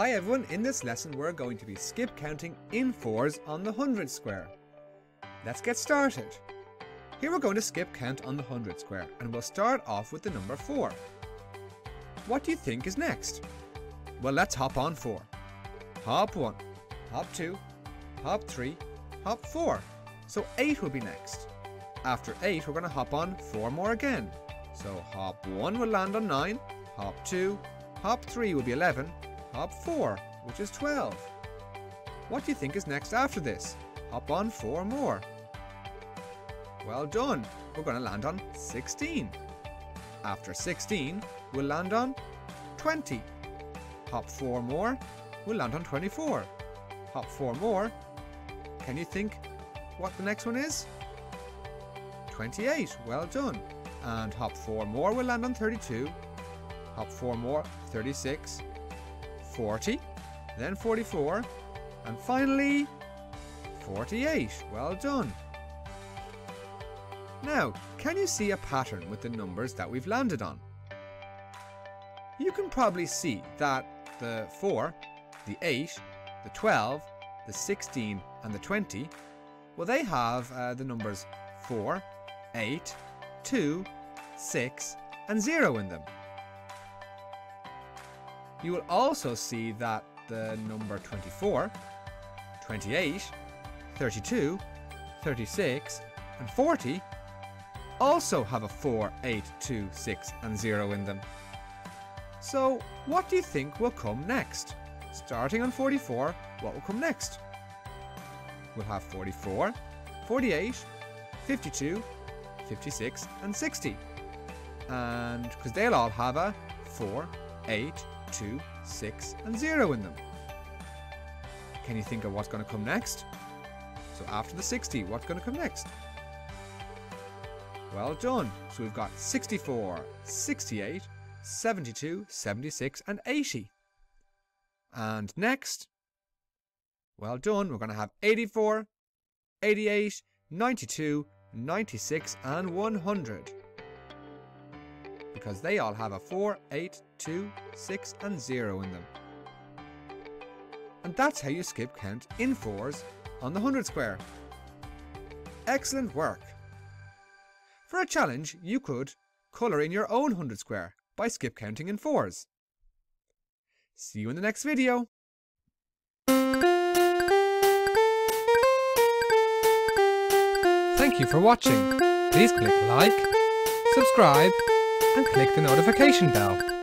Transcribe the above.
Hi everyone, in this lesson we're going to be skip counting in fours on the hundred square. Let's get started. Here we're going to skip count on the hundred square and we'll start off with the number 4. What do you think is next? Well let's hop on 4. Hop 1, hop 2, hop 3, hop 4. So 8 will be next. After 8 we're going to hop on 4 more again. So hop 1 will land on 9, hop 2, hop 3 will be 11, hop 4, which is 12. What do you think is next after this? Hop on 4 more. Well done. We're going to land on 16. After 16, we'll land on 20. Hop 4 more, we'll land on 24. Hop 4 more. Can you think what the next one is? 28. Well done. And hop 4 more, we'll land on 32. Hop 4 more, 36. 40. Then 44. And finally, 48. Well done. Now, can you see a pattern with the numbers that we've landed on? You can probably see that the 4, the 8, the 12, the 16 and the 20, well they have uh, the numbers 4, 8, 2, 6 and 0 in them. You will also see that the number 24, 28, 32, 36 and 40 also have a 4, 8, 2, 6 and 0 in them. So what do you think will come next? Starting on 44, what will come next? We'll have 44, 48, 52, 56 and 60. And because they'll all have a 4, 8, 2, 6 and 0 in them. Can you think of what's going to come next? So after the 60, what's going to come next? Well done. So we've got 64, 68, 72, 76 and 80. And next, well done, we're going to have 84, 88, 92, 96 and 100. Because they all have a 4, 8, 2, 6 and 0 in them. And that's how you skip count in fours on the 100 square. Excellent work! For a challenge, you could colour in your own 100 square by skip counting in fours. See you in the next video. Thank you for watching. Please click like, subscribe and click the notification bell.